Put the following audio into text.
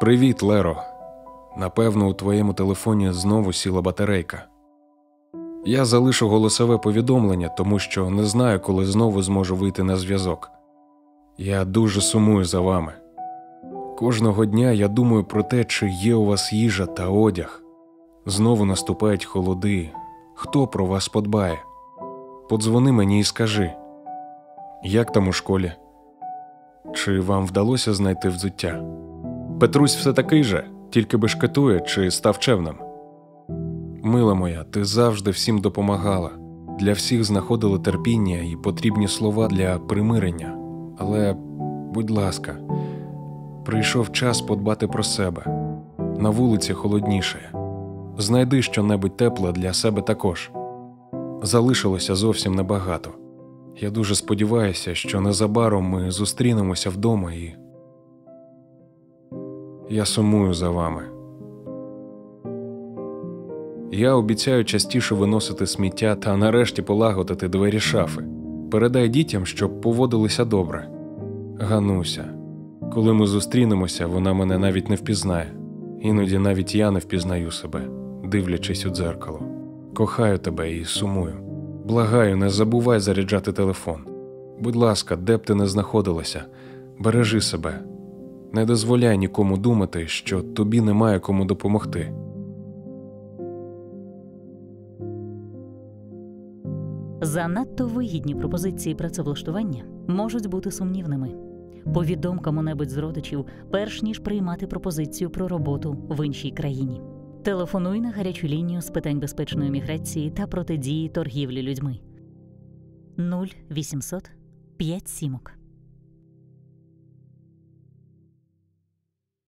Привіт, Леро. Напевно, у твоєму телефоні знову сіла батарейка. Я залишу голосове повідомлення, тому що не знаю, коли знову зможу вийти на зв'язок. Я дуже сумую за вами. Кожного дня я думаю про те, чи є у вас їжа та одяг. Знову наступають холоди. Хто про вас подбає? Подзвони мені і скажи, як там у школі? Чи вам вдалося знайти взуття? Петрусь все такий же, тільки бешкетує чи став чевним. Мила моя, ти завжди всім допомагала, для всіх знаходила терпіння і потрібні слова для примирення. Але, будь ласка, прийшов час подбати про себе. На вулиці холодніше. Знайди щонебудь тепле для себе також. Залишилося зовсім небагато. Я дуже сподіваюся, що незабаром ми зустрінемося вдома і. Я сумую за вами. Я обіцяю частіше виносити сміття та нарешті полагодити двері шафи. Передай дітям, щоб поводилися добре. Гануся, коли ми зустрінемося, вона мене навіть не впізнає. Іноді навіть я не впізнаю себе, дивлячись у дзеркало. Кохаю тебе і сумую. Благаю, не забувай заряджати телефон. Будь ласка, де б ти не знаходилася, бережи себе. Не дозволяй нікому думати, що тобі немає кому допомогти. Занадто вигідні пропозиції працевлаштування можуть бути сумнівними. Повідом кому-небудь з родичів, перш ніж приймати пропозицію про роботу в іншій країні. Телефонуй на гарячу лінію з питань безпечної міграції та протидії торгівлі людьми 0800 5 сімок.